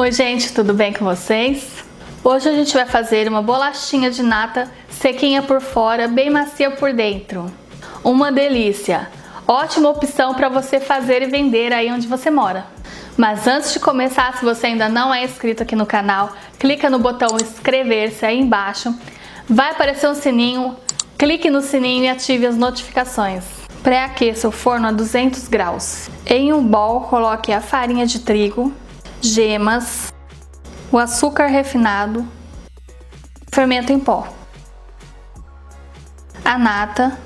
Oi gente, tudo bem com vocês? Hoje a gente vai fazer uma bolachinha de nata sequinha por fora, bem macia por dentro. Uma delícia! Ótima opção para você fazer e vender aí onde você mora. Mas antes de começar, se você ainda não é inscrito aqui no canal, clica no botão inscrever-se aí embaixo. Vai aparecer um sininho, clique no sininho e ative as notificações. Pré-aqueça o forno a 200 graus. Em um bol, coloque a farinha de trigo, gemas, o açúcar refinado, fermento em pó, a nata.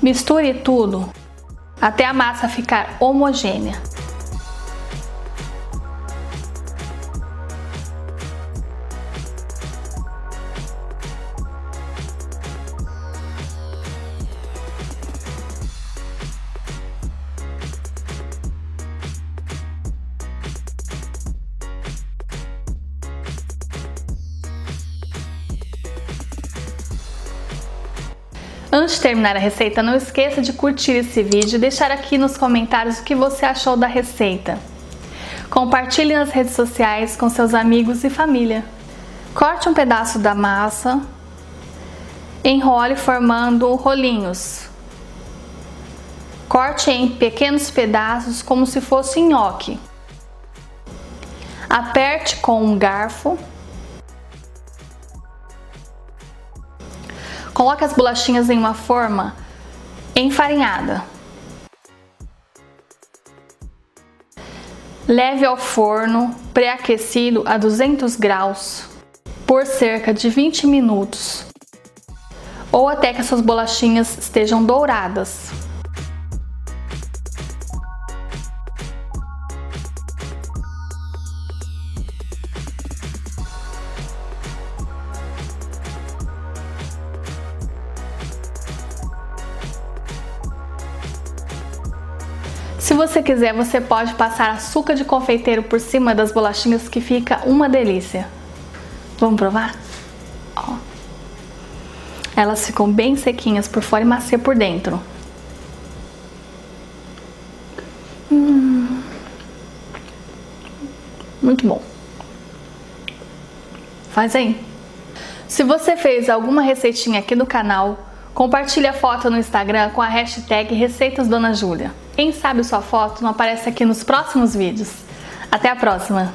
Misture tudo até a massa ficar homogênea. Antes de terminar a receita, não esqueça de curtir esse vídeo e deixar aqui nos comentários o que você achou da receita. Compartilhe nas redes sociais com seus amigos e família. Corte um pedaço da massa, enrole formando rolinhos. Corte em pequenos pedaços como se fosse nhoque. Aperte com um garfo Coloque as bolachinhas em uma forma enfarinhada. Leve ao forno pré-aquecido a 200 graus por cerca de 20 minutos ou até que as suas bolachinhas estejam douradas. Se você quiser, você pode passar açúcar de confeiteiro por cima das bolachinhas que fica uma delícia. Vamos provar? Ó. Elas ficam bem sequinhas por fora e macia por dentro. Hum. Muito bom. Faz aí. Se você fez alguma receitinha aqui no canal, compartilhe a foto no Instagram com a hashtag Receitas Dona Júlia. Quem sabe sua foto não aparece aqui nos próximos vídeos. Até a próxima!